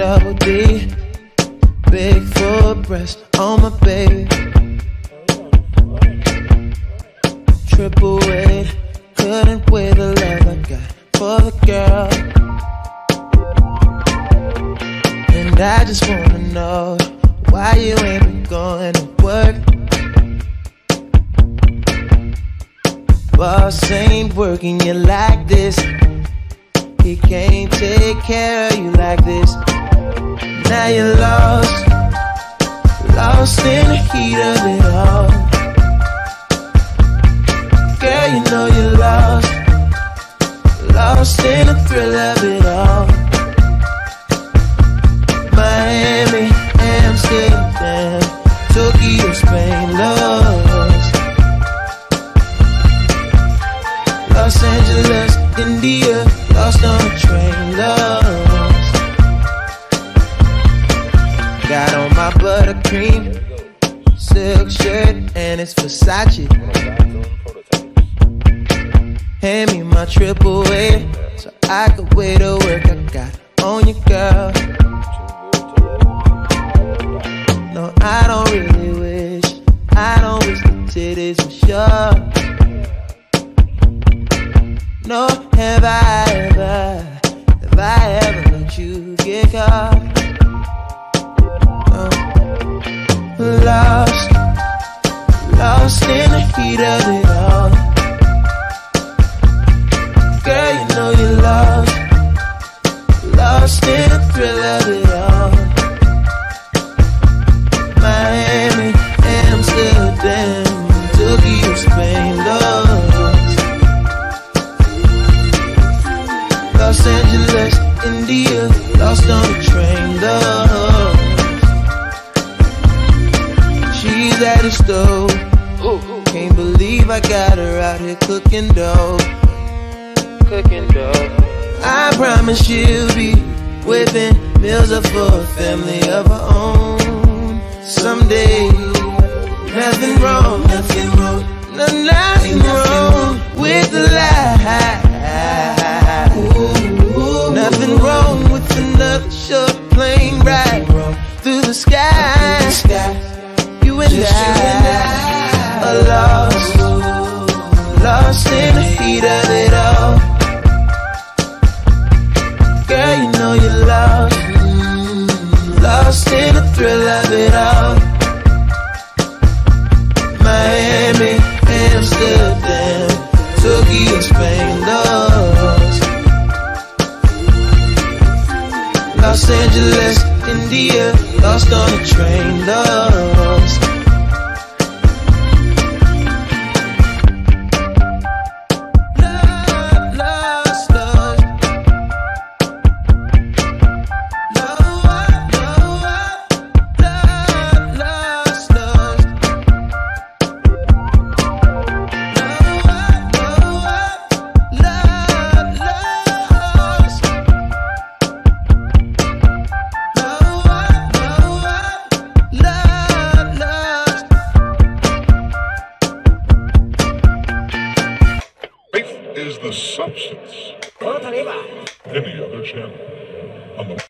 Dodie. Big foot breast on my baby. Triple weight, couldn't wear the love I got for the girl. And I just wanna know why you ain't been going to work. Boss ain't working you like this. He can't take care of you in the heat of it all. Girl, you know you're lost, lost in the thrill of it all. Miami, Amsterdam, Tokyo, Spain, lost. Los Angeles, India, lost on a train, lost. Got on my buttercream silk shirt and it's Versace. Hand me my triple A so I could wear the work I got on you, girl. No, I don't really wish. I don't wish the titties were sure. No, have I ever, have I ever let you get caught? The of it all. Girl, you know you're lost, lost in the thrill of it all. Miami, Amsterdam, Tokyo, Spain, lost. Los Angeles, India, lost on a train, lost. She's at the stove. Can't believe I got her out here cooking dough. Cooking dough. I promise she'll be whipping meals up for a family of her own. Someday, nothing wrong, nothing wrong, no, nothing wrong with the lie. Nothing wrong with another short plane ride through the sky. You and I lost, lost in the heat of it all. Girl, you know you're lost, lost in the thrill of it all. Miami, Amsterdam, Tokyo, Spain, lost. Los Angeles, India, lost on a train, lost. is the substance of any other channel. On the